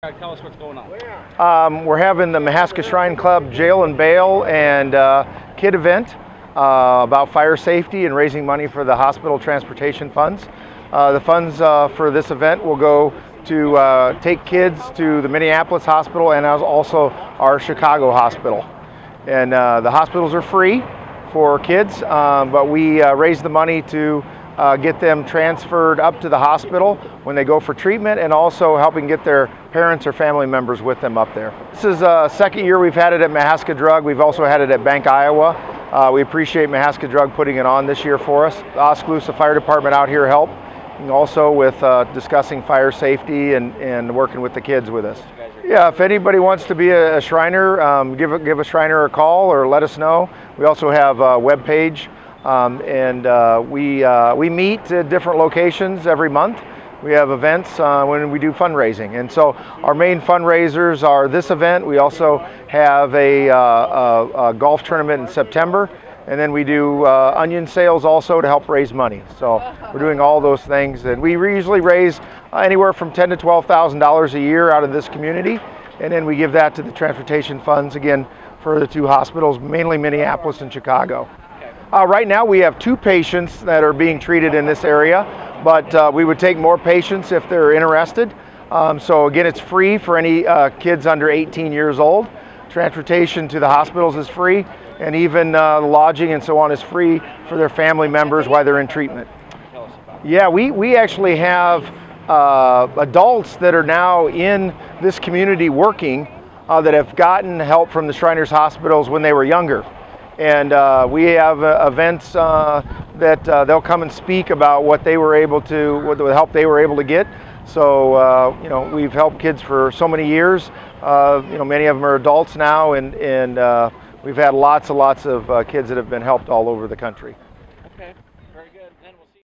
Tell us what's going on. Um, we're having the Mahaska Shrine Club Jail and Bail and uh, Kid event uh, about fire safety and raising money for the hospital transportation funds. Uh, the funds uh, for this event will go to uh, take kids to the Minneapolis hospital and also our Chicago hospital. And uh, the hospitals are free for kids, um, but we raise the money to uh, get them transferred up to the hospital when they go for treatment and also helping get their parents or family members with them up there. This is a second year we've had it at Mahaska Drug. We've also had it at Bank Iowa. Uh, we appreciate Mahaska Drug putting it on this year for us. The Oskaloosa Fire Department out here and also with uh, discussing fire safety and, and working with the kids with us. Yeah, if anybody wants to be a, a Shriner, um, give, give a Shriner a call or let us know. We also have a web page um, and uh, we, uh, we meet at different locations every month. We have events uh, when we do fundraising. And so our main fundraisers are this event. We also have a, uh, a, a golf tournament in September. And then we do uh, onion sales also to help raise money. So we're doing all those things. And we usually raise anywhere from ten to $12,000 a year out of this community. And then we give that to the transportation funds again for the two hospitals, mainly Minneapolis and Chicago. Uh, right now, we have two patients that are being treated in this area, but uh, we would take more patients if they're interested. Um, so again, it's free for any uh, kids under 18 years old. Transportation to the hospitals is free, and even uh, lodging and so on is free for their family members while they're in treatment. Yeah, we, we actually have uh, adults that are now in this community working uh, that have gotten help from the Shriners hospitals when they were younger. And uh, we have uh, events uh, that uh, they'll come and speak about what they were able to, what the help they were able to get. So, uh, you know, we've helped kids for so many years. Uh, you know, many of them are adults now, and, and we've had lots and lots of kids that have been helped all over the country. Okay.